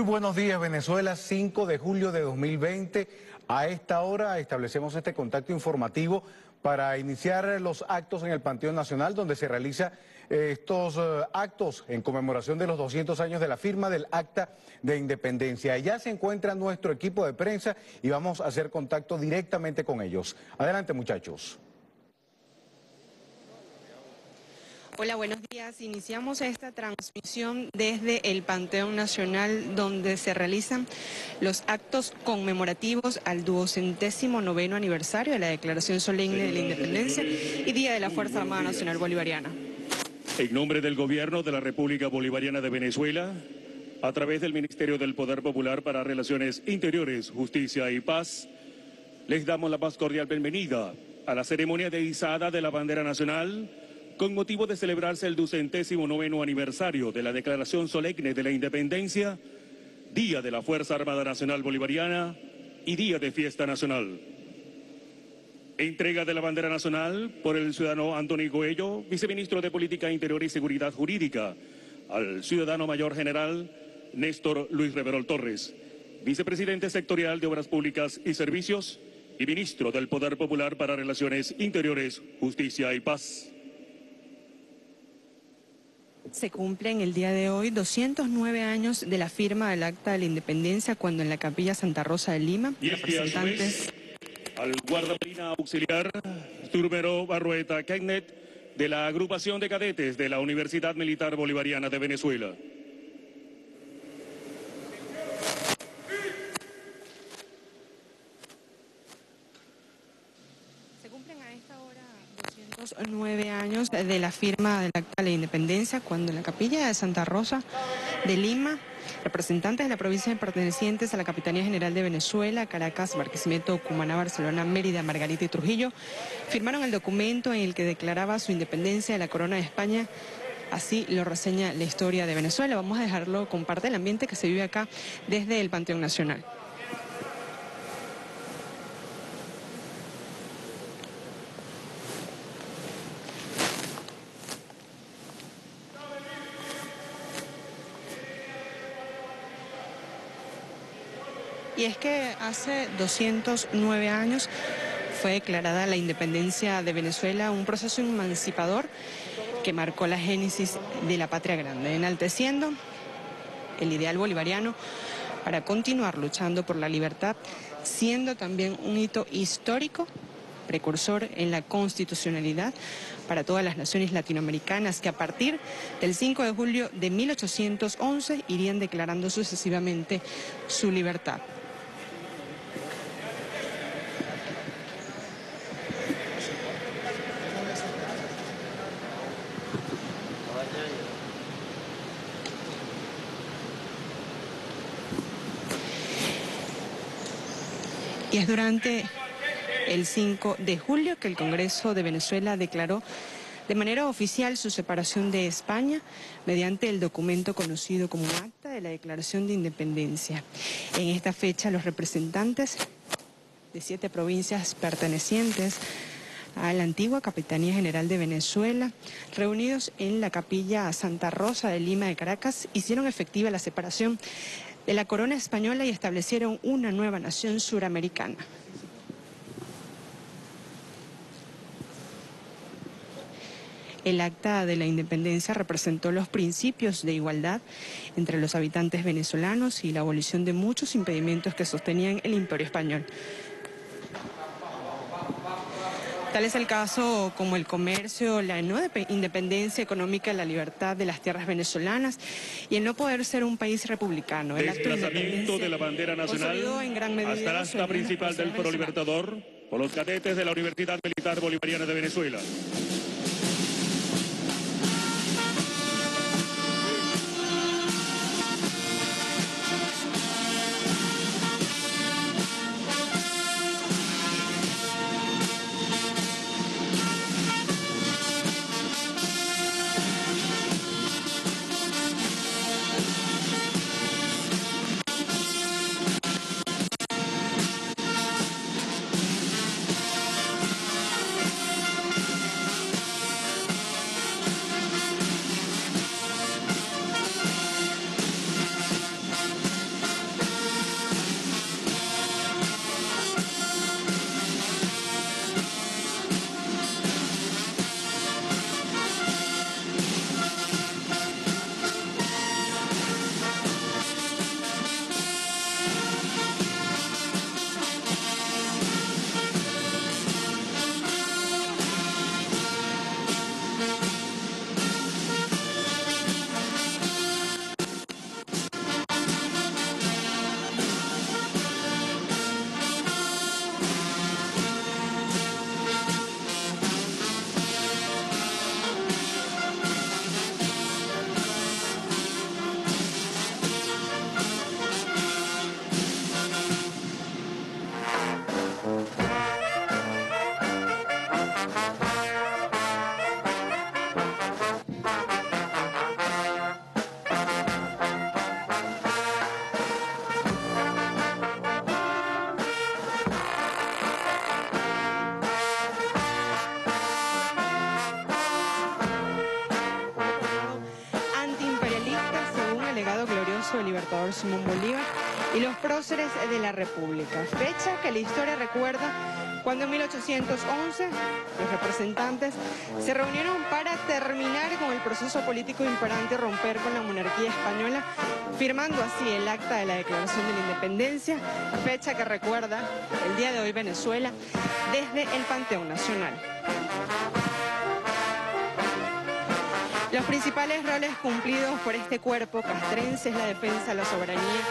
Muy buenos días, Venezuela, 5 de julio de 2020. A esta hora establecemos este contacto informativo para iniciar los actos en el Panteón Nacional, donde se realiza eh, estos eh, actos en conmemoración de los 200 años de la firma del Acta de Independencia. Allá se encuentra nuestro equipo de prensa y vamos a hacer contacto directamente con ellos. Adelante, muchachos. Hola, buenos días. Iniciamos esta transmisión desde el Panteón Nacional donde se realizan los actos conmemorativos al duocentésimo noveno aniversario de la Declaración Solemne de la Independencia y Día de la Fuerza Armada Nacional Bolivariana. En nombre del Gobierno de la República Bolivariana de Venezuela, a través del Ministerio del Poder Popular para Relaciones Interiores, Justicia y Paz, les damos la más cordial bienvenida a la ceremonia de izada de la bandera nacional con motivo de celebrarse el ducentésimo noveno aniversario de la Declaración Solemne de la Independencia, Día de la Fuerza Armada Nacional Bolivariana y Día de Fiesta Nacional. Entrega de la bandera nacional por el ciudadano Antonio Coello, viceministro de Política Interior y Seguridad Jurídica, al ciudadano mayor general Néstor Luis Reverol Torres, vicepresidente sectorial de Obras Públicas y Servicios y ministro del Poder Popular para Relaciones Interiores, Justicia y Paz. Se cumplen el día de hoy 209 años de la firma del Acta de la Independencia cuando en la Capilla Santa Rosa de Lima, y representantes... al guardamarina auxiliar Turbero Barrueta Kegnet de la agrupación de cadetes de la Universidad Militar Bolivariana de Venezuela. Nueve años de la firma del Acta de la Independencia, cuando en la capilla de Santa Rosa de Lima, representantes de la provincia pertenecientes a la Capitanía General de Venezuela, Caracas, Barquisimeto, Cumaná, Barcelona, Mérida, Margarita y Trujillo, firmaron el documento en el que declaraba su independencia de la corona de España Así lo reseña la historia de Venezuela. Vamos a dejarlo con parte del ambiente que se vive acá desde el Panteón Nacional. Y es que hace 209 años fue declarada la independencia de Venezuela, un proceso emancipador que marcó la génesis de la patria grande, enalteciendo el ideal bolivariano para continuar luchando por la libertad, siendo también un hito histórico precursor en la constitucionalidad para todas las naciones latinoamericanas que a partir del 5 de julio de 1811 irían declarando sucesivamente su libertad. Y es durante el 5 de julio que el Congreso de Venezuela declaró de manera oficial su separación de España mediante el documento conocido como Acta de la Declaración de Independencia. En esta fecha los representantes de siete provincias pertenecientes a la antigua Capitanía General de Venezuela, reunidos en la capilla Santa Rosa de Lima de Caracas, hicieron efectiva la separación de la corona española y establecieron una nueva nación suramericana. El acta de la independencia representó los principios de igualdad entre los habitantes venezolanos y la abolición de muchos impedimentos que sostenían el imperio español. Tal es el caso como el comercio, la no independencia económica, la libertad de las tierras venezolanas y el no poder ser un país republicano. El Desplazamiento de, la bandera nacional en gran medida hasta la asta principal del Foro Libertador por los cadetes de la Universidad Militar Bolivariana de Venezuela. Simón Bolívar y los próceres de la República, fecha que la historia recuerda cuando en 1811 los representantes se reunieron para terminar con el proceso político imperante romper con la monarquía española, firmando así el acta de la Declaración de la Independencia, fecha que recuerda el día de hoy Venezuela desde el Panteón Nacional. Principales roles cumplidos por este cuerpo castrense es la defensa de la soberanía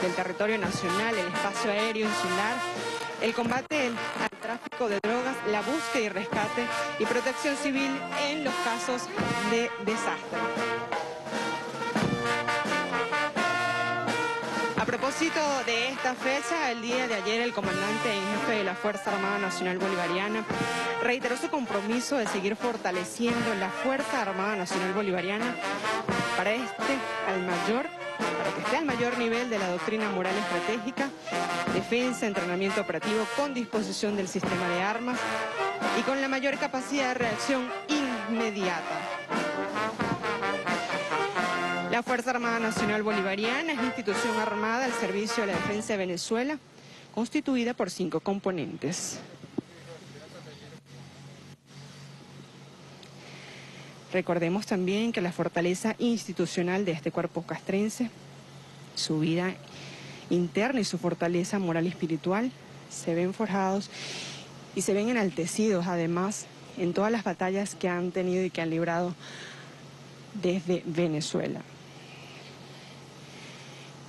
del territorio nacional, el espacio aéreo insular, el combate al tráfico de drogas, la búsqueda y rescate y protección civil en los casos de desastre. Propósito de esta fecha, el día de ayer el comandante en jefe de la Fuerza Armada Nacional Bolivariana reiteró su compromiso de seguir fortaleciendo la Fuerza Armada Nacional Bolivariana para este al mayor para que esté al mayor nivel de la doctrina moral estratégica, defensa, entrenamiento operativo con disposición del sistema de armas y con la mayor capacidad de reacción inmediata. La Fuerza Armada Nacional Bolivariana es la institución armada al servicio de la defensa de Venezuela, constituida por cinco componentes. Recordemos también que la fortaleza institucional de este cuerpo castrense, su vida interna y su fortaleza moral y espiritual se ven forjados y se ven enaltecidos además en todas las batallas que han tenido y que han librado desde Venezuela.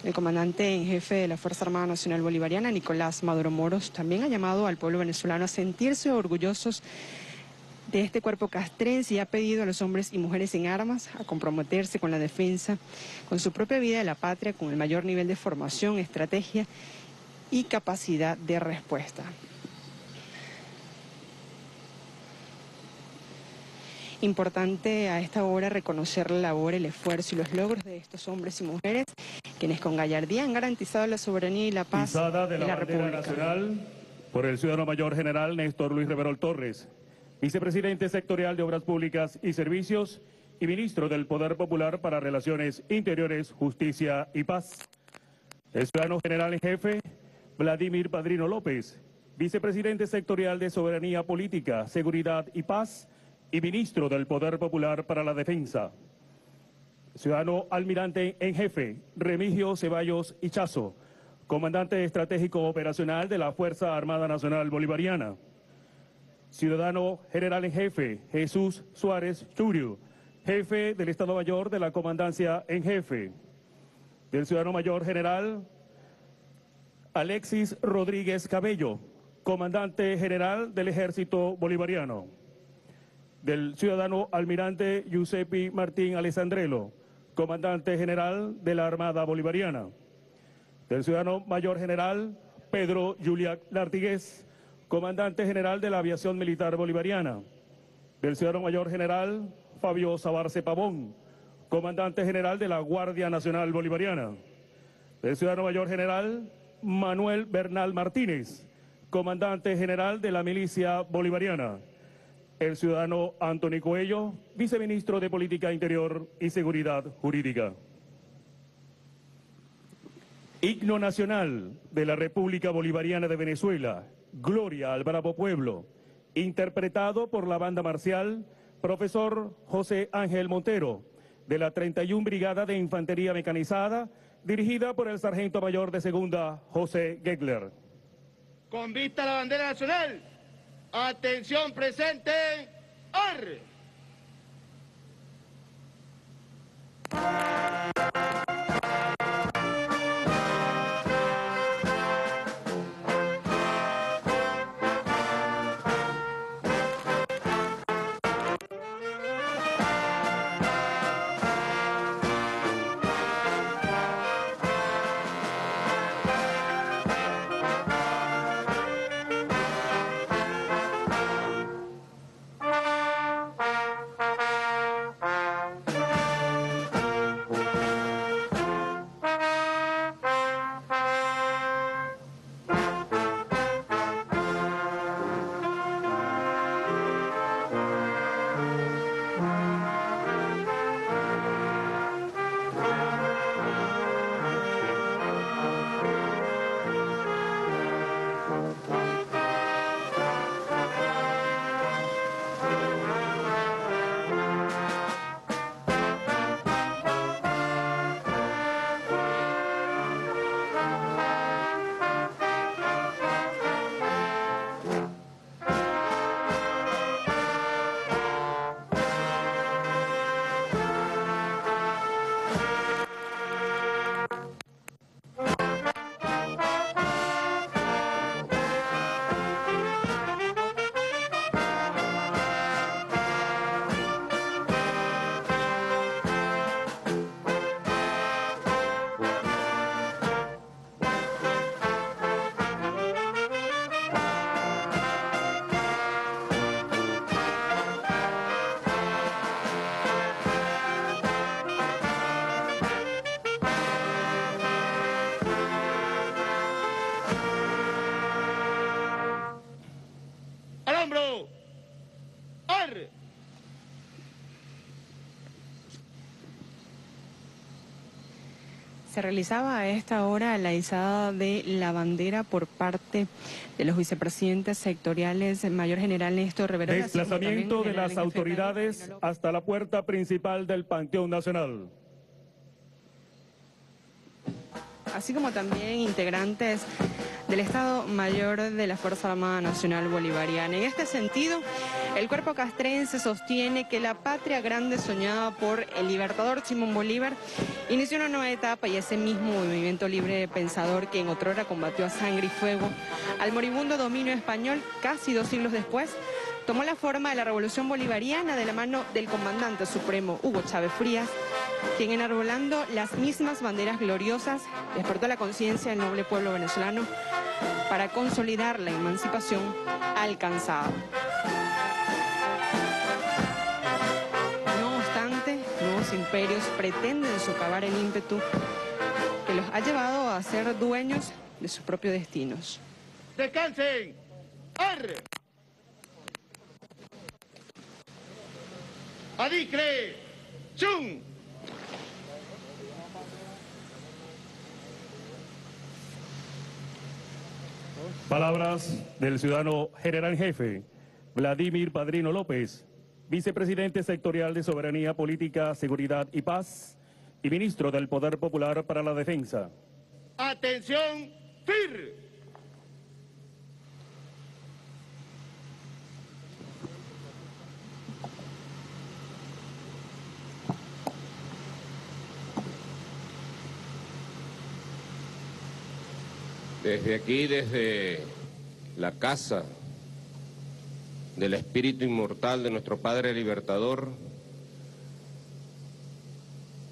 El comandante en jefe de la Fuerza Armada Nacional Bolivariana, Nicolás Maduro Moros, también ha llamado al pueblo venezolano a sentirse orgullosos de este cuerpo castrense y ha pedido a los hombres y mujeres en armas a comprometerse con la defensa, con su propia vida de la patria, con el mayor nivel de formación, estrategia y capacidad de respuesta. Importante a esta hora reconocer la labor, el esfuerzo y los logros de estos hombres y mujeres, quienes con gallardía han garantizado la soberanía y la paz de la, de la República. Nacional por el ciudadano mayor general Néstor Luis Reverol Torres vicepresidente sectorial de Obras Públicas y Servicios y ministro del Poder Popular para Relaciones Interiores, Justicia y Paz. El ciudadano general en jefe, Vladimir Padrino López, vicepresidente sectorial de Soberanía Política, Seguridad y Paz y ministro del Poder Popular para la Defensa. Ciudadano almirante en jefe, Remigio Ceballos Ichazo, comandante estratégico operacional de la Fuerza Armada Nacional Bolivariana. Ciudadano General en Jefe Jesús Suárez Churio, jefe del Estado Mayor de la Comandancia en Jefe. Del Ciudadano Mayor General Alexis Rodríguez Cabello, comandante general del Ejército Bolivariano. Del Ciudadano Almirante Giuseppe Martín Alessandrelo, comandante general de la Armada Bolivariana. Del Ciudadano Mayor General Pedro Julián Lartiguez, comandante general de la Aviación Militar Bolivariana, del ciudadano mayor general Fabio Sabarce Pavón, comandante general de la Guardia Nacional Bolivariana, del ciudadano mayor general Manuel Bernal Martínez, comandante general de la Milicia Bolivariana, el ciudadano Antonio Coello, viceministro de Política Interior y Seguridad Jurídica. Himno Nacional de la República Bolivariana de Venezuela, Gloria al Bravo Pueblo, interpretado por la banda marcial profesor José Ángel Montero, de la 31 Brigada de Infantería Mecanizada, dirigida por el sargento mayor de segunda José Gegler. Con vista a la bandera nacional, atención presente, arre. Realizaba a esta hora la izada de la bandera por parte de los vicepresidentes sectoriales, Mayor General Néstor Rivera. Desplazamiento de las autoridades hasta la puerta principal del Panteón Nacional. Así como también integrantes del Estado Mayor de la Fuerza Armada Nacional Bolivariana. En este sentido, el cuerpo castrense sostiene que la patria grande soñada por el libertador Simón Bolívar inició una nueva etapa y ese mismo movimiento libre pensador que en otrora combatió a sangre y fuego al moribundo dominio español casi dos siglos después tomó la forma de la revolución bolivariana de la mano del comandante supremo Hugo Chávez Frías, quien enarbolando las mismas banderas gloriosas despertó la conciencia del noble pueblo venezolano para consolidar la emancipación alcanzada. Imperios pretenden socavar el ímpetu que los ha llevado a ser dueños de sus propios destinos. ¡Descansen! ¡Arre! ¡Adicre! ¡Chum! Palabras del ciudadano general jefe Vladimir Padrino López, vicepresidente sectorial de Soberanía Política, Seguridad y Paz y ministro del Poder Popular para la Defensa. ¡Atención! ¡FIR! Desde aquí, desde la casa del espíritu inmortal de nuestro Padre Libertador,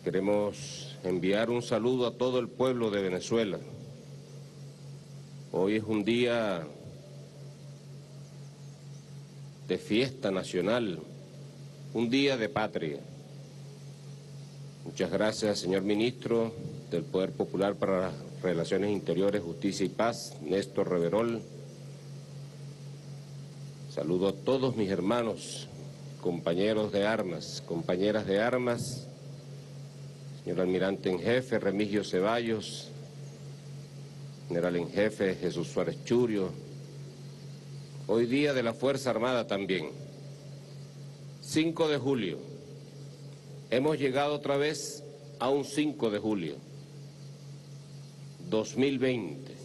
queremos enviar un saludo a todo el pueblo de Venezuela. Hoy es un día de fiesta nacional, un día de patria. Muchas gracias, señor ministro del Poder Popular para Relaciones Interiores, Justicia y Paz, Néstor Reverol. Saludo a todos mis hermanos, compañeros de armas, compañeras de armas, señor almirante en jefe, Remigio Ceballos, general en jefe, Jesús Suárez Churio, hoy día de la Fuerza Armada también. 5 de julio. Hemos llegado otra vez a un 5 de julio 2020.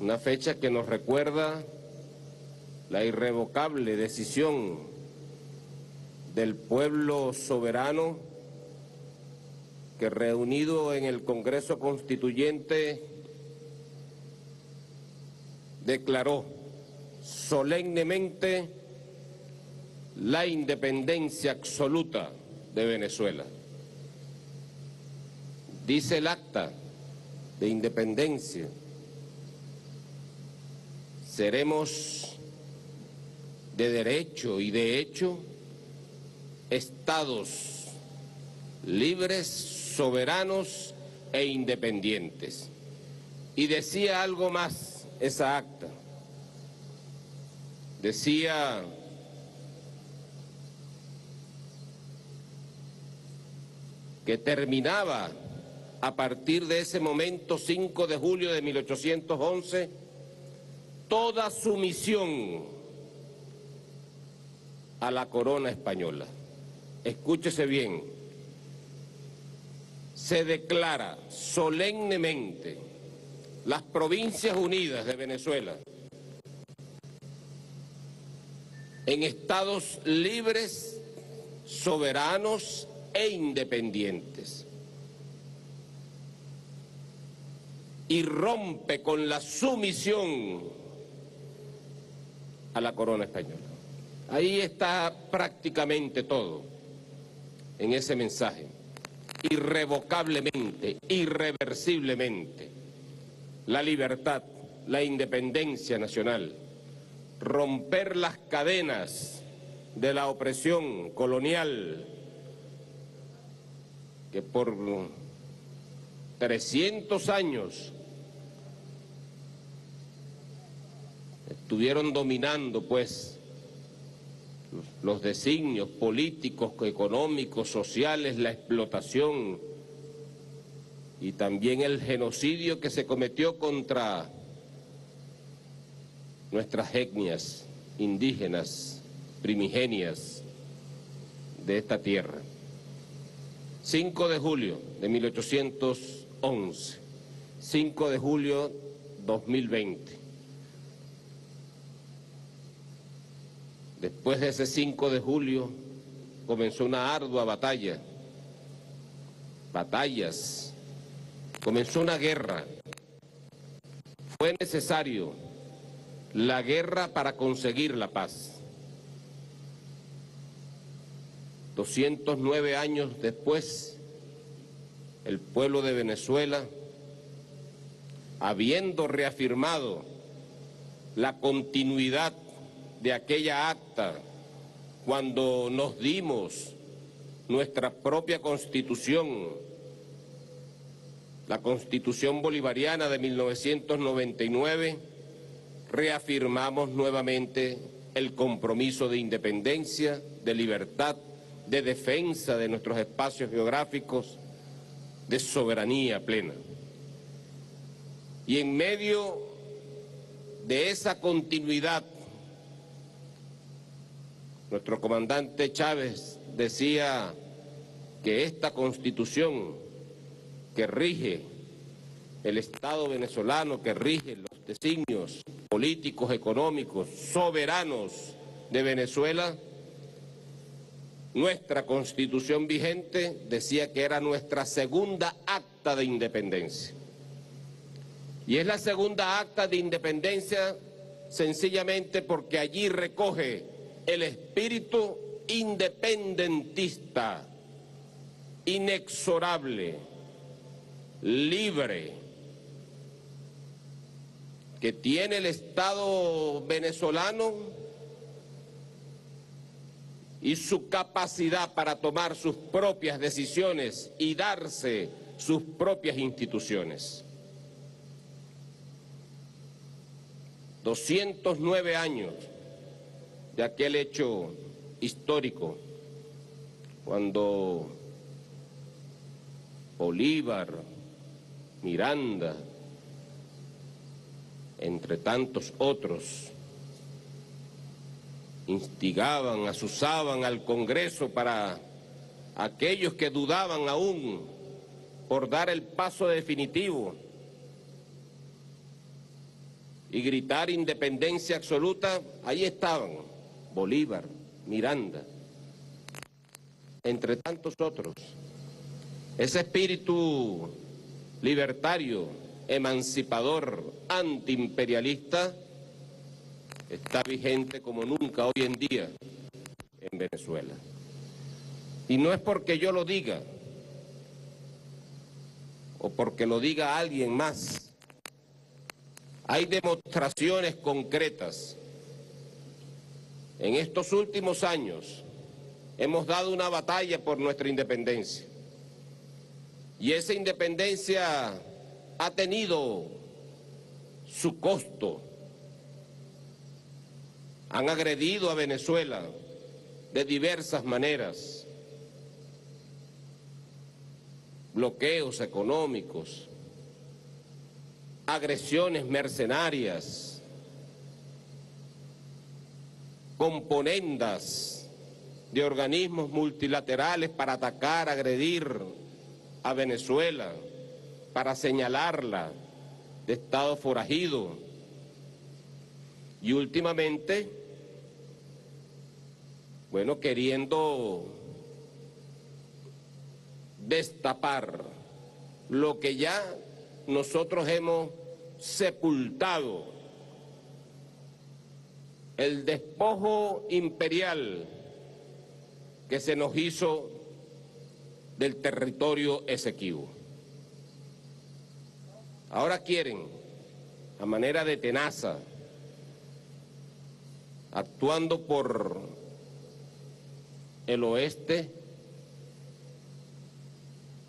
Una fecha que nos recuerda la irrevocable decisión del pueblo soberano que reunido en el Congreso Constituyente declaró solemnemente la independencia absoluta de Venezuela. Dice el acta de independencia, seremos de derecho y de hecho estados libres, soberanos e independientes. Y decía algo más esa acta. Decía que terminaba a partir de ese momento, 5 de julio de 1811, toda sumisión a la corona española. Escúchese bien, se declara solemnemente las Provincias Unidas de Venezuela en estados libres, soberanos e independientes. y rompe con la sumisión a la corona española. Ahí está prácticamente todo en ese mensaje. Irrevocablemente, irreversiblemente, la libertad, la independencia nacional, romper las cadenas de la opresión colonial que por 300 años estuvieron dominando pues los designios políticos, económicos, sociales, la explotación y también el genocidio que se cometió contra nuestras etnias indígenas primigenias de esta tierra. 5 de julio de 1811, 5 de julio 2020. Después de ese 5 de julio comenzó una ardua batalla, batallas, comenzó una guerra. Fue necesario la guerra para conseguir la paz. 209 años después, el pueblo de Venezuela, habiendo reafirmado la continuidad de aquella acta cuando nos dimos nuestra propia constitución, la constitución bolivariana de 1999, reafirmamos nuevamente el compromiso de independencia, de libertad, de defensa de nuestros espacios geográficos, de soberanía plena. Y en medio de esa continuidad, nuestro comandante Chávez decía que esta constitución que rige el Estado venezolano, que rige los designios políticos, económicos, soberanos de Venezuela, nuestra constitución vigente decía que era nuestra segunda acta de independencia. Y es la segunda acta de independencia sencillamente porque allí recoge el espíritu independentista, inexorable, libre, que tiene el Estado venezolano y su capacidad para tomar sus propias decisiones y darse sus propias instituciones. 209 años de aquel hecho histórico, cuando Bolívar, Miranda, entre tantos otros, instigaban, asusaban al Congreso para aquellos que dudaban aún por dar el paso definitivo y gritar independencia absoluta, ahí estaban Bolívar, Miranda, entre tantos otros. Ese espíritu libertario, emancipador, antiimperialista, está vigente como nunca hoy en día en Venezuela. Y no es porque yo lo diga o porque lo diga alguien más. Hay demostraciones concretas. En estos últimos años hemos dado una batalla por nuestra independencia. Y esa independencia ha tenido su costo, han agredido a Venezuela de diversas maneras. Bloqueos económicos, agresiones mercenarias, componendas de organismos multilaterales para atacar, agredir a Venezuela, para señalarla de Estado forajido. Y últimamente bueno, queriendo destapar lo que ya nosotros hemos sepultado, el despojo imperial que se nos hizo del territorio Esequibo. Ahora quieren, a manera de tenaza, actuando por el oeste,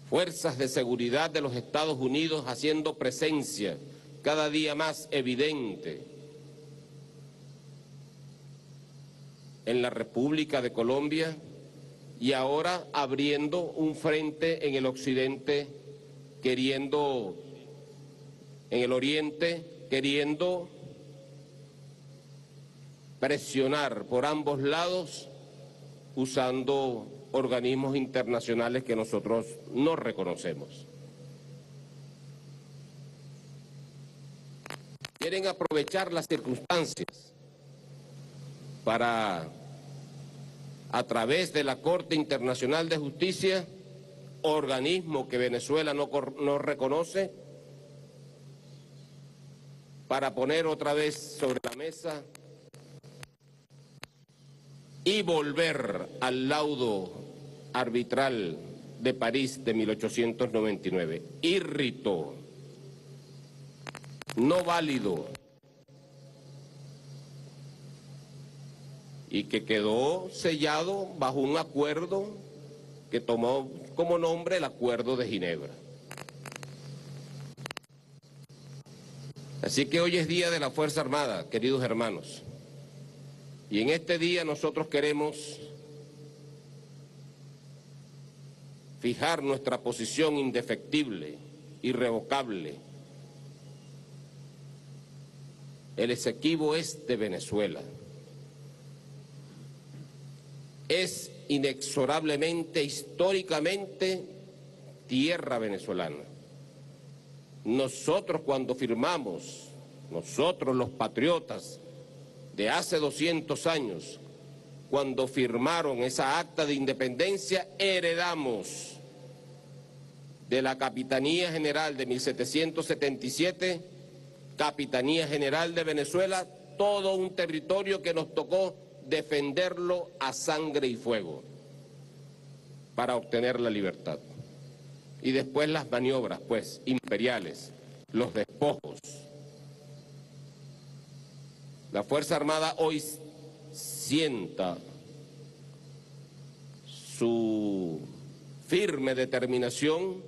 fuerzas de seguridad de los Estados Unidos haciendo presencia cada día más evidente en la República de Colombia y ahora abriendo un frente en el occidente, queriendo, en el oriente, queriendo presionar por ambos lados usando organismos internacionales que nosotros no reconocemos. Quieren aprovechar las circunstancias para, a través de la Corte Internacional de Justicia, organismo que Venezuela no, no reconoce, para poner otra vez sobre la mesa y volver al laudo arbitral de París de 1899. Irrito, no válido, y que quedó sellado bajo un acuerdo que tomó como nombre el Acuerdo de Ginebra. Así que hoy es día de la Fuerza Armada, queridos hermanos. Y en este día nosotros queremos fijar nuestra posición indefectible, irrevocable. El Esequibo es de Venezuela. Es inexorablemente, históricamente, tierra venezolana. Nosotros cuando firmamos, nosotros los patriotas, de hace 200 años, cuando firmaron esa acta de independencia, heredamos de la Capitanía General de 1777, Capitanía General de Venezuela, todo un territorio que nos tocó defenderlo a sangre y fuego para obtener la libertad. Y después las maniobras, pues, imperiales, los despojos, la Fuerza Armada hoy sienta su firme determinación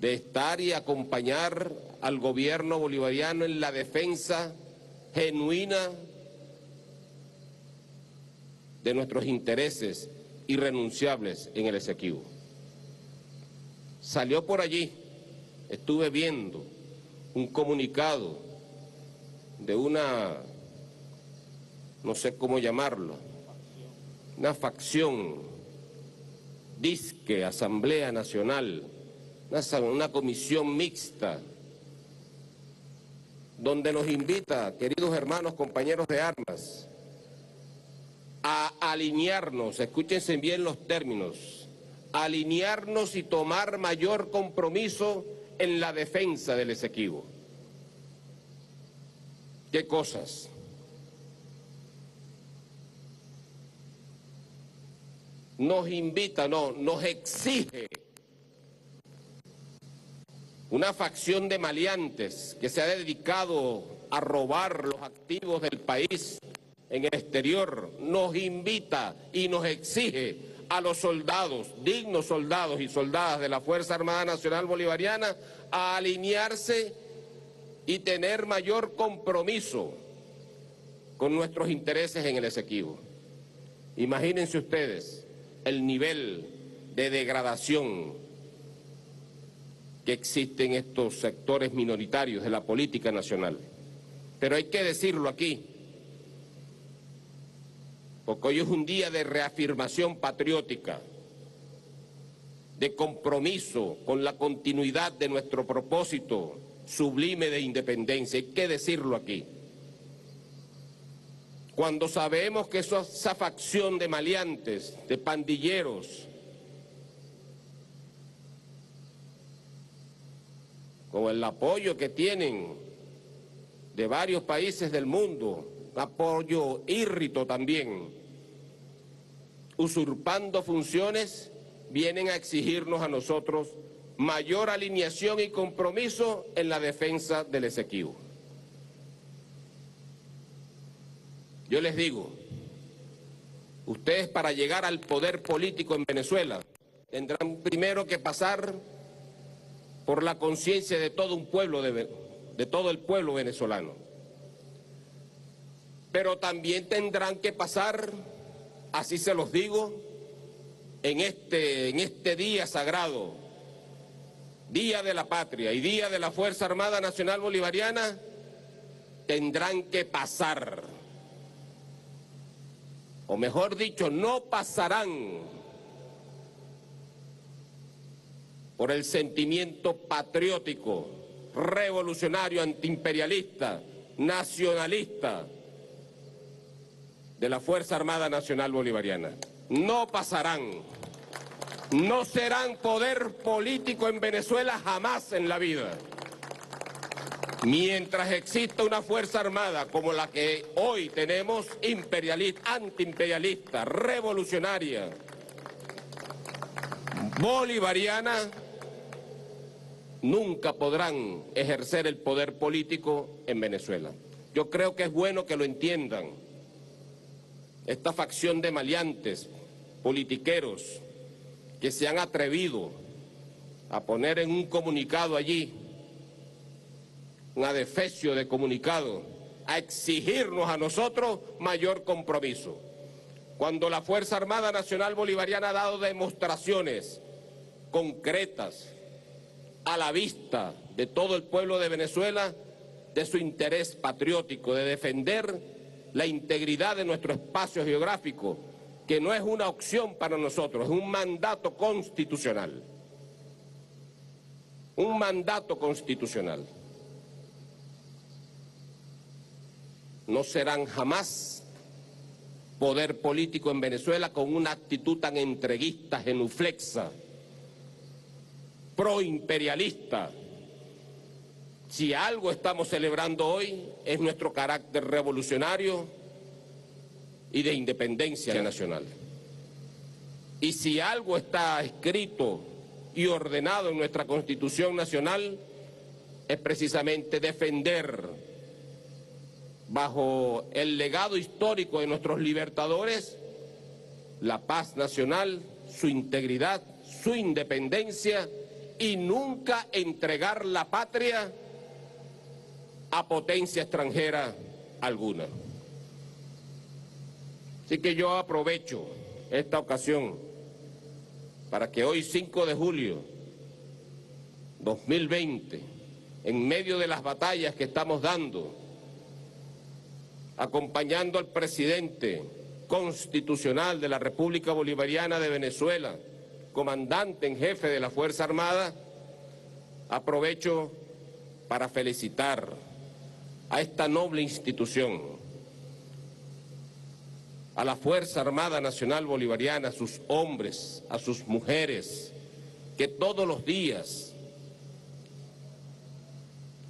de estar y acompañar al gobierno bolivariano en la defensa genuina de nuestros intereses irrenunciables en el Esequibo. Salió por allí, estuve viendo un comunicado de una, no sé cómo llamarlo, una facción, disque, Asamblea Nacional, una, una comisión mixta, donde nos invita, queridos hermanos, compañeros de armas, a alinearnos, escúchense bien los términos, alinearnos y tomar mayor compromiso en la defensa del Esequibo. ¿Qué cosas? Nos invita, no, nos exige una facción de maleantes que se ha dedicado a robar los activos del país en el exterior, nos invita y nos exige a los soldados, dignos soldados y soldadas de la Fuerza Armada Nacional Bolivariana, a alinearse y tener mayor compromiso con nuestros intereses en el Esequibo. Imagínense ustedes el nivel de degradación que existe en estos sectores minoritarios de la política nacional. Pero hay que decirlo aquí, porque hoy es un día de reafirmación patriótica, de compromiso con la continuidad de nuestro propósito sublime de independencia, hay que decirlo aquí. Cuando sabemos que esa, esa facción de maleantes, de pandilleros, con el apoyo que tienen de varios países del mundo, apoyo írrito también, usurpando funciones, vienen a exigirnos a nosotros mayor alineación y compromiso en la defensa del Esequibo. Yo les digo, ustedes para llegar al poder político en Venezuela tendrán primero que pasar por la conciencia de todo un pueblo, de, de todo el pueblo venezolano. pero también tendrán que pasar, así se los digo, en este, en este día sagrado, Día de la Patria y Día de la Fuerza Armada Nacional Bolivariana, tendrán que pasar, o mejor dicho, no pasarán por el sentimiento patriótico, revolucionario, antiimperialista, nacionalista de la Fuerza Armada Nacional Bolivariana. No pasarán, no serán poder político en Venezuela jamás en la vida. Mientras exista una Fuerza Armada como la que hoy tenemos, imperialista, antiimperialista, revolucionaria, bolivariana, nunca podrán ejercer el poder político en Venezuela. Yo creo que es bueno que lo entiendan. Esta facción de maleantes, politiqueros, que se han atrevido a poner en un comunicado allí, un adefesio de comunicado, a exigirnos a nosotros mayor compromiso. Cuando la Fuerza Armada Nacional Bolivariana ha dado demostraciones concretas, a la vista de todo el pueblo de Venezuela de su interés patriótico, de defender la integridad de nuestro espacio geográfico, que no es una opción para nosotros, es un mandato constitucional. Un mandato constitucional. No serán jamás poder político en Venezuela con una actitud tan entreguista, genuflexa, proimperialista. Si algo estamos celebrando hoy es nuestro carácter revolucionario y de independencia nacional. Y si algo está escrito y ordenado en nuestra Constitución Nacional es precisamente defender bajo el legado histórico de nuestros libertadores la paz nacional, su integridad, su independencia y nunca entregar la patria a potencia extranjera alguna. Así que yo aprovecho esta ocasión para que hoy 5 de julio 2020, en medio de las batallas que estamos dando, acompañando al presidente constitucional de la República Bolivariana de Venezuela, comandante en jefe de la Fuerza Armada, aprovecho para felicitar a esta noble institución, a la Fuerza Armada Nacional Bolivariana, a sus hombres, a sus mujeres, que todos los días,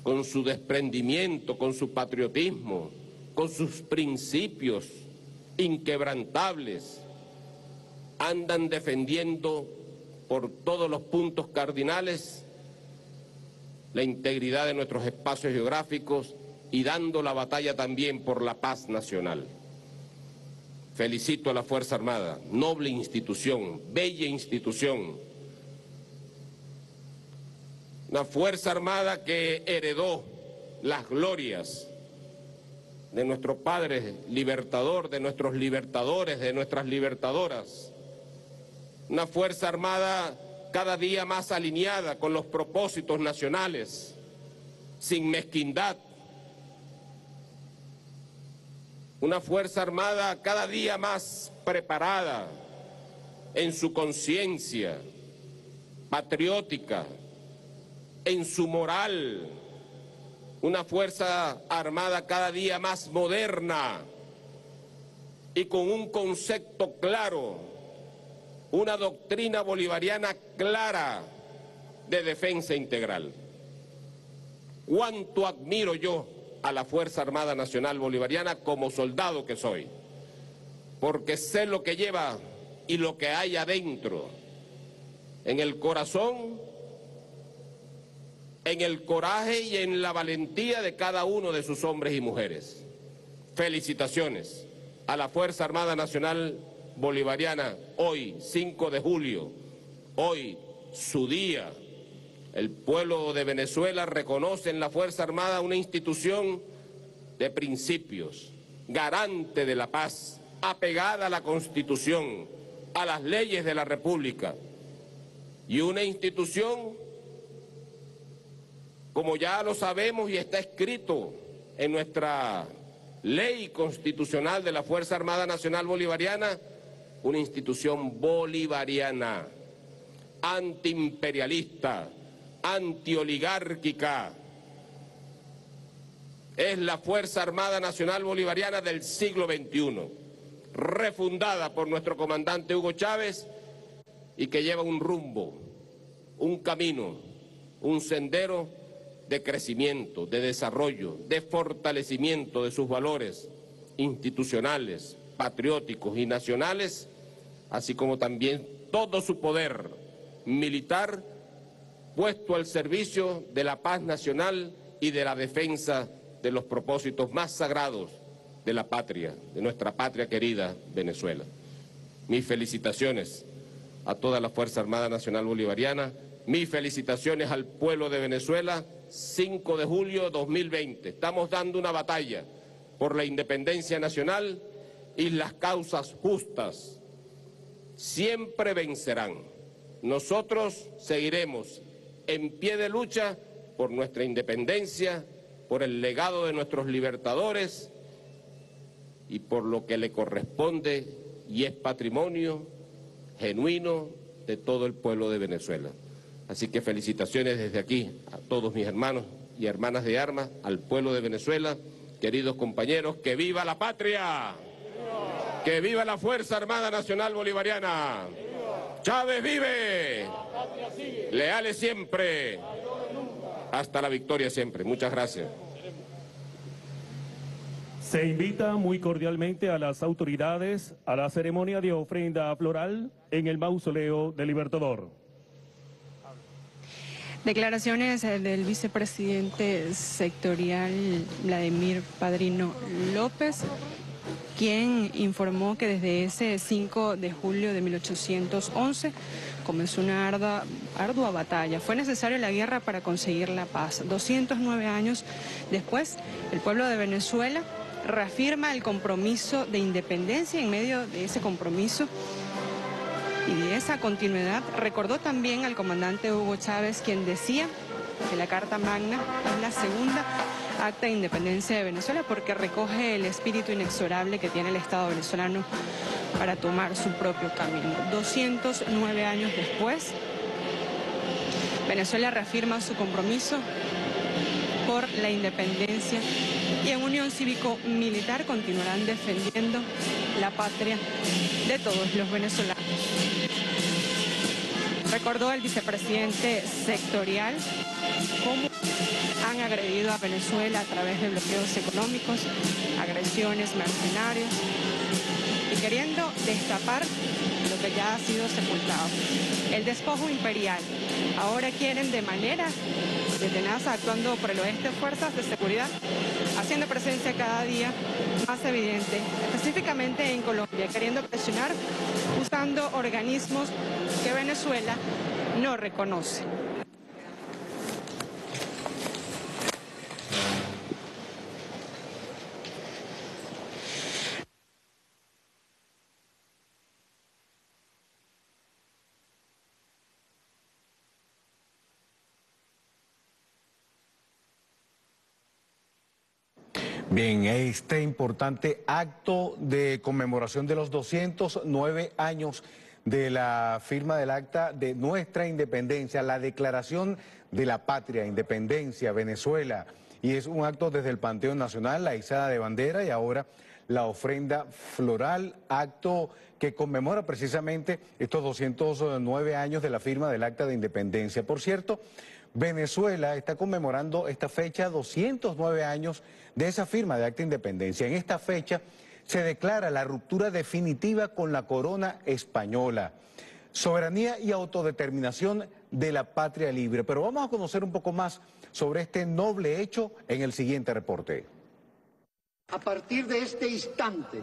con su desprendimiento, con su patriotismo, con sus principios inquebrantables, andan defendiendo por todos los puntos cardinales la integridad de nuestros espacios geográficos y dando la batalla también por la paz nacional. Felicito a la Fuerza Armada, noble institución, bella institución. Una Fuerza Armada que heredó las glorias de nuestro Padre libertador, de nuestros libertadores, de nuestras libertadoras una Fuerza Armada cada día más alineada con los propósitos nacionales, sin mezquindad. Una Fuerza Armada cada día más preparada en su conciencia patriótica, en su moral. Una Fuerza Armada cada día más moderna y con un concepto claro una doctrina bolivariana clara de defensa integral. Cuánto admiro yo a la Fuerza Armada Nacional Bolivariana como soldado que soy, porque sé lo que lleva y lo que hay adentro, en el corazón, en el coraje y en la valentía de cada uno de sus hombres y mujeres. Felicitaciones a la Fuerza Armada Nacional bolivariana, hoy, 5 de julio, hoy, su día, el pueblo de Venezuela reconoce en la Fuerza Armada una institución de principios, garante de la paz, apegada a la Constitución, a las leyes de la República, y una institución, como ya lo sabemos y está escrito en nuestra ley constitucional de la Fuerza Armada Nacional Bolivariana, una institución bolivariana, antiimperialista, antioligárquica. Es la Fuerza Armada Nacional Bolivariana del siglo XXI, refundada por nuestro comandante Hugo Chávez y que lleva un rumbo, un camino, un sendero de crecimiento, de desarrollo, de fortalecimiento de sus valores institucionales, patrióticos y nacionales, así como también todo su poder militar puesto al servicio de la paz nacional y de la defensa de los propósitos más sagrados de la patria, de nuestra patria querida Venezuela. Mis felicitaciones a toda la Fuerza Armada Nacional Bolivariana, mis felicitaciones al pueblo de Venezuela, 5 de julio de 2020. Estamos dando una batalla por la independencia nacional y las causas justas siempre vencerán. Nosotros seguiremos en pie de lucha por nuestra independencia, por el legado de nuestros libertadores y por lo que le corresponde y es patrimonio genuino de todo el pueblo de Venezuela. Así que felicitaciones desde aquí a todos mis hermanos y hermanas de armas, al pueblo de Venezuela, queridos compañeros, que viva la patria, que viva la Fuerza Armada Nacional Bolivariana. Chávez vive, leales siempre, hasta la victoria siempre. Muchas gracias. Se invita muy cordialmente a las autoridades a la ceremonia de ofrenda floral en el mausoleo del Libertador. Declaraciones del vicepresidente sectorial Vladimir Padrino López, quien informó que desde ese 5 de julio de 1811 comenzó una ardua, batalla. Fue necesaria la guerra para conseguir la paz. 209 años después, el pueblo de Venezuela reafirma el compromiso de independencia en medio de ese compromiso y de esa continuidad recordó también al comandante Hugo Chávez quien decía que la Carta Magna es la segunda acta de independencia de Venezuela porque recoge el espíritu inexorable que tiene el Estado venezolano para tomar su propio camino. 209 años después, Venezuela reafirma su compromiso por la independencia y en unión cívico-militar continuarán defendiendo la patria de todos los venezolanos. Recordó el vicepresidente sectorial cómo han agredido a Venezuela a través de bloqueos económicos, agresiones, mercenarios y queriendo destapar lo que ya ha sido sepultado. El despojo imperial. Ahora quieren de manera de tenaza actuando por el oeste fuerzas de seguridad, haciendo presencia cada día más evidente, específicamente en Colombia, queriendo presionar usando organismos que Venezuela no reconoce. Bien, este importante acto de conmemoración de los 209 años de la firma del acta de nuestra independencia, la declaración de la patria, independencia, Venezuela. Y es un acto desde el Panteón Nacional, la izada de bandera y ahora la ofrenda floral, acto que conmemora precisamente estos 209 años de la firma del acta de independencia. Por cierto, Venezuela está conmemorando esta fecha 209 años de esa firma de acta de independencia. En esta fecha se declara la ruptura definitiva con la corona española. Soberanía y autodeterminación de la patria libre. Pero vamos a conocer un poco más sobre este noble hecho en el siguiente reporte. A partir de este instante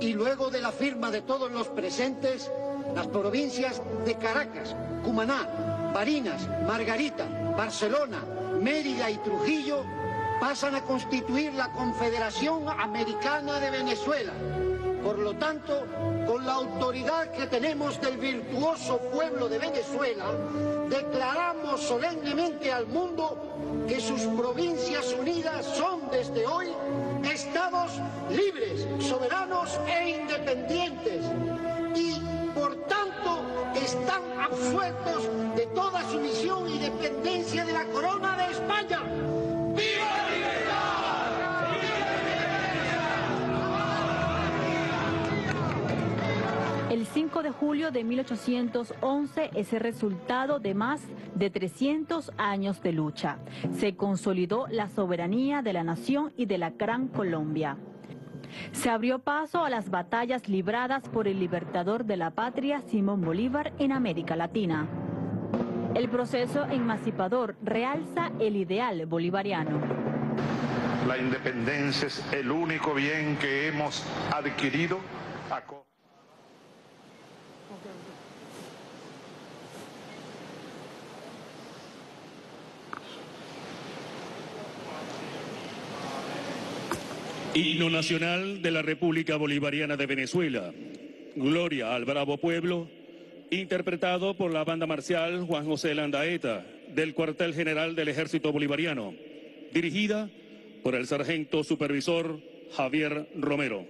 y luego de la firma de todos los presentes, las provincias de Caracas, Cumaná, Barinas, Margarita, Barcelona, Mérida y Trujillo pasan a constituir la Confederación Americana de Venezuela. Por lo tanto, con la autoridad que tenemos del virtuoso pueblo de Venezuela, declaramos solemnemente al mundo que sus provincias unidas son desde hoy estados libres, soberanos e independientes y por tanto están absueltos de toda sumisión de la corona de España. ¡Viva la libertad! El 5 de julio de 1811 es el resultado de más de 300 años de lucha. Se consolidó la soberanía de la nación y de la Gran Colombia. Se abrió paso a las batallas libradas por el libertador de la patria Simón Bolívar en América Latina. El proceso emancipador realza el ideal bolivariano. La independencia es el único bien que hemos adquirido. Himno Nacional de la República Bolivariana de Venezuela. Gloria al bravo pueblo, interpretado por la banda marcial Juan José Landaeta del Cuartel General del Ejército Bolivariano, dirigida por el sargento supervisor Javier Romero.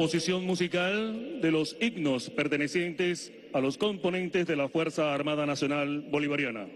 Composición musical de los himnos pertenecientes a los componentes de la Fuerza Armada Nacional Bolivariana.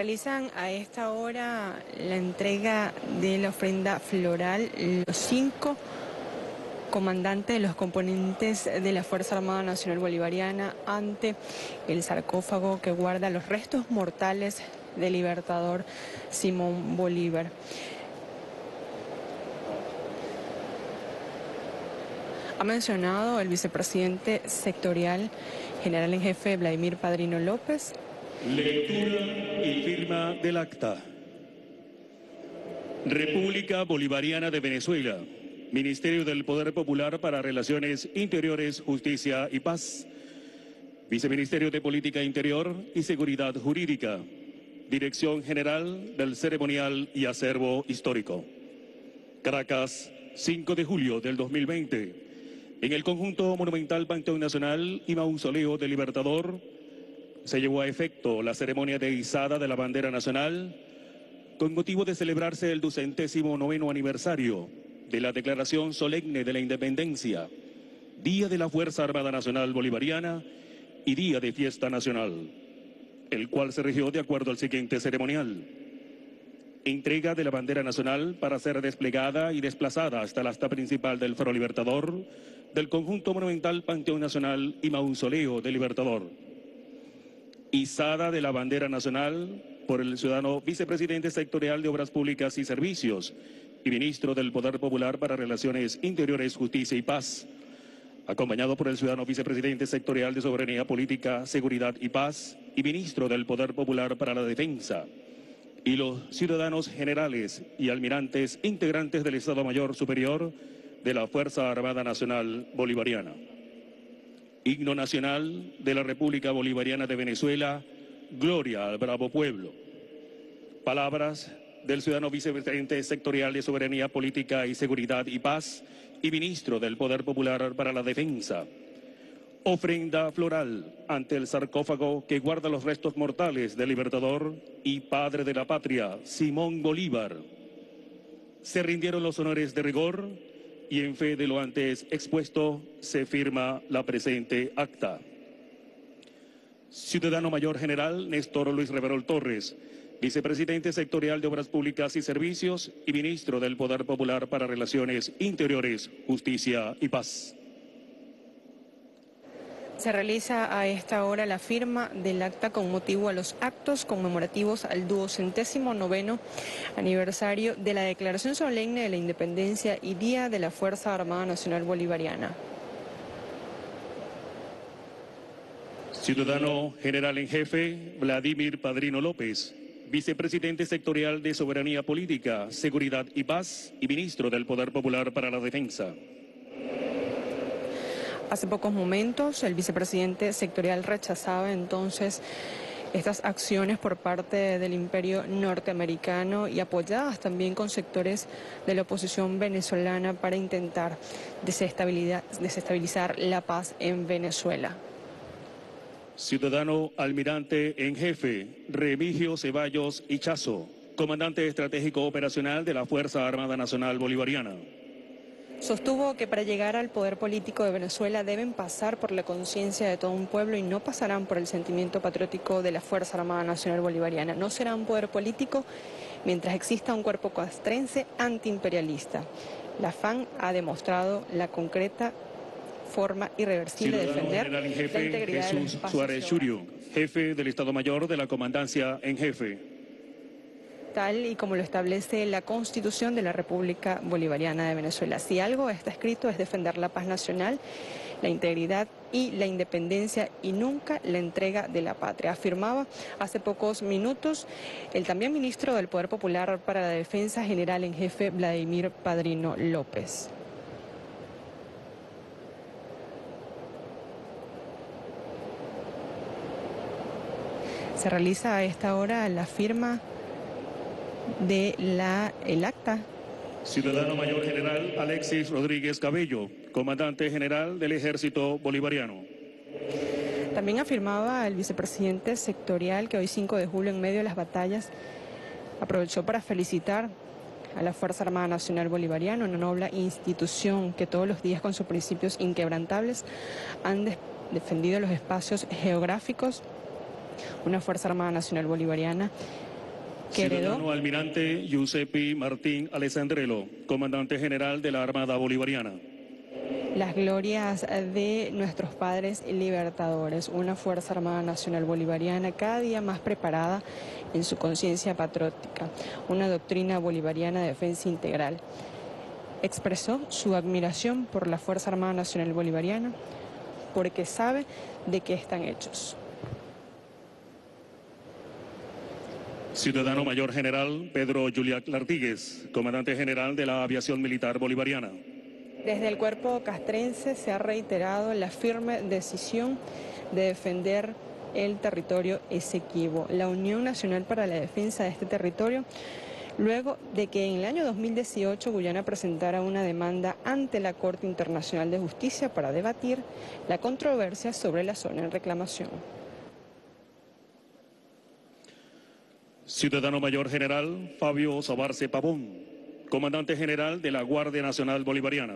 Realizan a esta hora la entrega de la ofrenda floral los cinco comandantes de los componentes de la Fuerza Armada Nacional Bolivariana ante el sarcófago que guarda los restos mortales del libertador Simón Bolívar. Ha mencionado el vicepresidente sectorial general en jefe Vladimir Padrino López. Lectura y firma del acta. República Bolivariana de Venezuela. Ministerio del Poder Popular para Relaciones Interiores, Justicia y Paz. Viceministerio de Política Interior y Seguridad Jurídica. Dirección General del Ceremonial y Acervo Histórico. Caracas, 5 de julio del 2020. En el conjunto monumental Panteón Nacional y Mausoleo del Libertador se llevó a efecto la ceremonia de izada de la bandera nacional con motivo de celebrarse el ducentésimo noveno aniversario de la Declaración Solemne de la Independencia, Día de la Fuerza Armada Nacional Bolivariana y Día de Fiesta Nacional, el cual se regió de acuerdo al siguiente ceremonial. Entrega de la bandera nacional para ser desplegada y desplazada hasta la asta principal del Foro Libertador, del conjunto monumental Panteón Nacional y Mausoleo del Libertador. Izada de la bandera nacional por el ciudadano vicepresidente sectorial de Obras Públicas y Servicios y ministro del Poder Popular para Relaciones Interiores, Justicia y Paz, acompañado por el ciudadano vicepresidente sectorial de Soberanía Política, Seguridad y Paz y ministro del Poder Popular para la Defensa, y los ciudadanos generales y almirantes integrantes del Estado Mayor Superior de la Fuerza Armada Nacional Bolivariana. Himno Nacional de la República Bolivariana de Venezuela, Gloria al Bravo Pueblo. Palabras del ciudadano vicepresidente sectorial de Soberanía Política y Seguridad y Paz y ministro del Poder Popular para la Defensa. Ofrenda floral ante el sarcófago que guarda los restos mortales del libertador y padre de la patria, Simón Bolívar. Se rindieron los honores de rigor y en fe de lo antes expuesto se firma la presente acta. Ciudadano Mayor General Néstor Luis Reverol Torres, Vicepresidente Sectorial de Obras Públicas y Servicios y Ministro del Poder Popular para Relaciones Interiores, Justicia y Paz. Se realiza a esta hora la firma del acta con motivo a los actos conmemorativos al duocentésimo noveno aniversario de la Declaración Solemne de la Independencia y Día de la Fuerza Armada Nacional Bolivariana. Ciudadano General en Jefe Vladimir Padrino López, Vicepresidente Sectorial de Soberanía Política, Seguridad y Paz y Ministro del Poder Popular para la Defensa. Hace pocos momentos el vicepresidente sectorial rechazaba entonces estas acciones por parte del imperio norteamericano y apoyadas también con sectores de la oposición venezolana para intentar desestabilizar la paz en Venezuela. Ciudadano almirante en jefe, Remigio Ceballos Hichazo, comandante estratégico operacional de la Fuerza Armada Nacional Bolivariana. Sostuvo que para llegar al poder político de Venezuela deben pasar por la conciencia de todo un pueblo y no pasarán por el sentimiento patriótico de la Fuerza Armada Nacional Bolivariana. No será un poder político mientras exista un cuerpo castrense antiimperialista. La FAN ha demostrado la concreta forma irreversible de defender la integridad Jesús Suárez Churio, jefe del Estado Mayor de la Comandancia en Jefe tal y como lo establece la Constitución de la República Bolivariana de Venezuela. Si algo está escrito es defender la paz nacional, la integridad y la independencia y nunca la entrega de la patria. Afirmaba hace pocos minutos el también ministro del Poder Popular para la Defensa General en Jefe, Vladimir Padrino López. Se realiza a esta hora la firma de la, el acta. Ciudadano Mayor General Alexis Rodríguez Cabello, comandante general del Ejército Bolivariano. También afirmaba el vicepresidente sectorial que hoy 5 de julio, en medio de las batallas, aprovechó para felicitar a la Fuerza Armada Nacional Bolivariana, una noble institución que todos los días con sus principios inquebrantables han defendido los espacios geográficos una Fuerza Armada Nacional Bolivariana que heredó... Ciudadano Almirante Giuseppe Martín Alessandrelo, Comandante General de la Armada Bolivariana. las glorias de nuestros padres libertadores, una Fuerza Armada Nacional Bolivariana cada día más preparada en su conciencia patriótica, una doctrina bolivariana de defensa integral. Expresó su admiración por la Fuerza Armada Nacional Bolivariana porque sabe de qué están hechos. Ciudadano Mayor General Pedro Julián Lartigues, Comandante General de la Aviación Militar Bolivariana. Desde el cuerpo castrense se ha reiterado la firme decisión de defender el territorio Esequibo, la Unión Nacional para la Defensa de este territorio, luego de que en el año 2018 Guyana presentara una demanda ante la Corte Internacional de Justicia para debatir la controversia sobre la zona en reclamación. Ciudadano Mayor General Fabio Sabarce Pavón, Comandante General de la Guardia Nacional Bolivariana.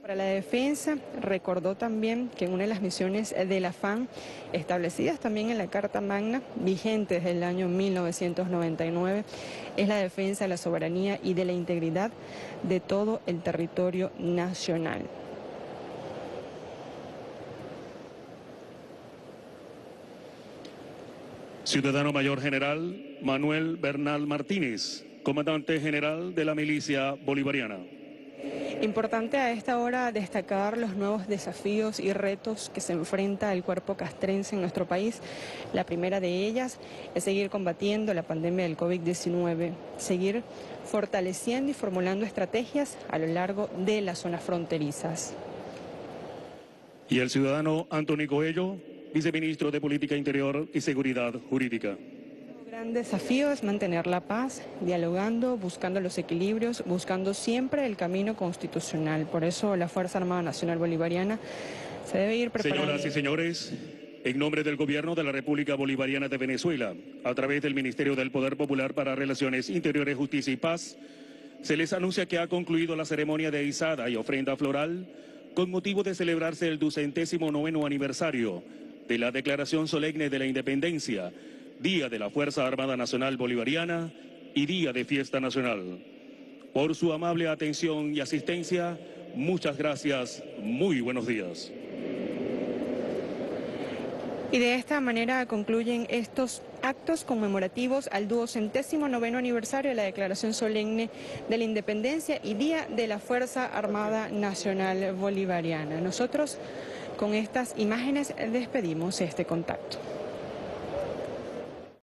Para la defensa, recordó también que una de las misiones de la FAN, establecidas también en la Carta Magna, vigente desde el año 1999, es la defensa de la soberanía y de la integridad de todo el territorio nacional. Ciudadano Mayor General Manuel Bernal Martínez, Comandante General de la Milicia Bolivariana. Importante a esta hora destacar los nuevos desafíos y retos que se enfrenta el cuerpo castrense en nuestro país. La primera de ellas es seguir combatiendo la pandemia del COVID-19, seguir fortaleciendo y formulando estrategias a lo largo de las zonas fronterizas. Y el ciudadano Antonio Coelho, Viceministro de Política Interior y Seguridad Jurídica. El gran desafío es mantener la paz, dialogando, buscando los equilibrios, buscando siempre el camino constitucional. Por eso la Fuerza Armada Nacional Bolivariana se debe ir preparando. Señoras y señores, en nombre del Gobierno de la República Bolivariana de Venezuela, a través del Ministerio del Poder Popular para Relaciones Interiores, Justicia y Paz, se les anuncia que ha concluido la ceremonia de izada y ofrenda floral con motivo de celebrarse el ducentésimo noveno aniversario de la Declaración Solemne de la Independencia, Día de la Fuerza Armada Nacional Bolivariana y Día de Fiesta Nacional. Por su amable atención y asistencia, muchas gracias, muy buenos días. Y de esta manera concluyen estos actos conmemorativos al duocentésimo noveno aniversario de la Declaración Solemne de la Independencia y Día de la Fuerza Armada Nacional Bolivariana. Nosotros con estas imágenes despedimos este contacto.